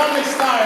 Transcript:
comic style.